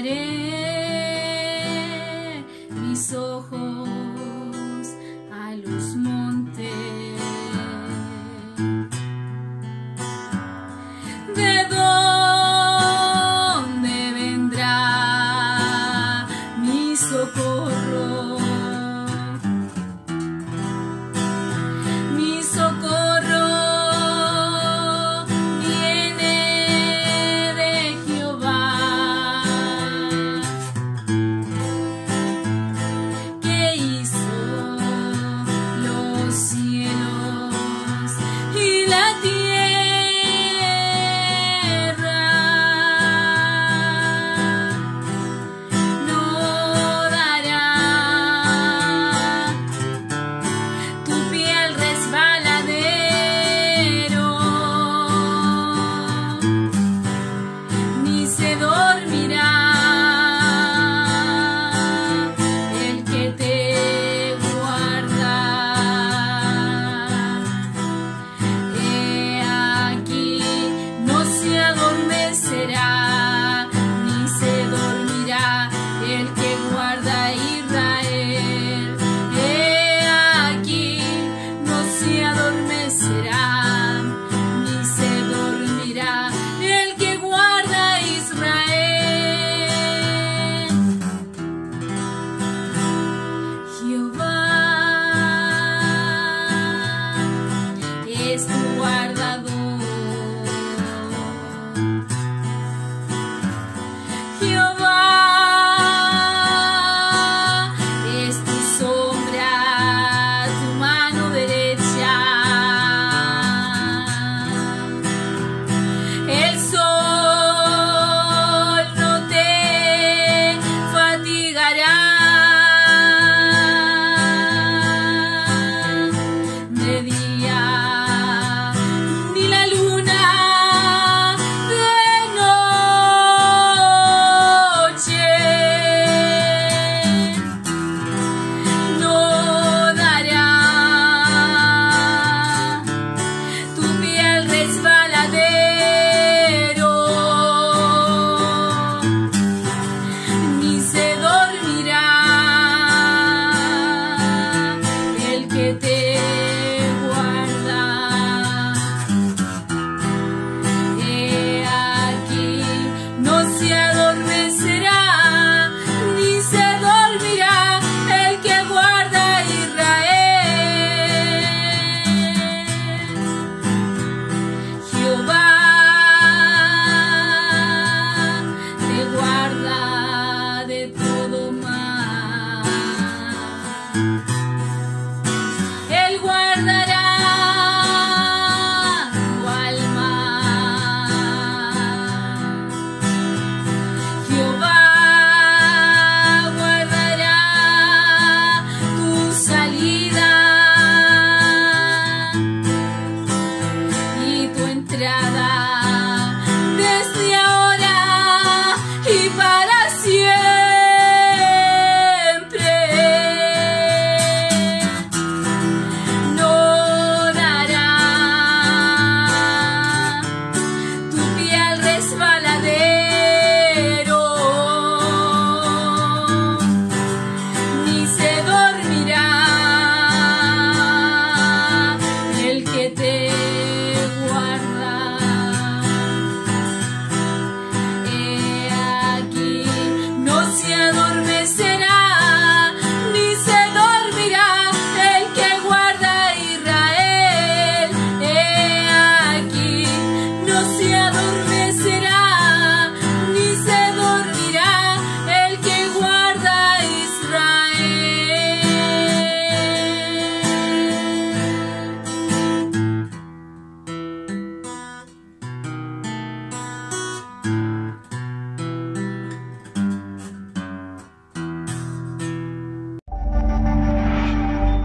Alzaré mis ojos a los montes. ¿De dónde vendrá mi socorro?